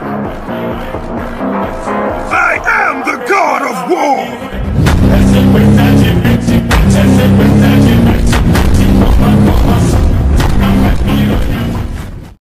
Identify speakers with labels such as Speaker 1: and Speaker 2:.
Speaker 1: I am the god of war!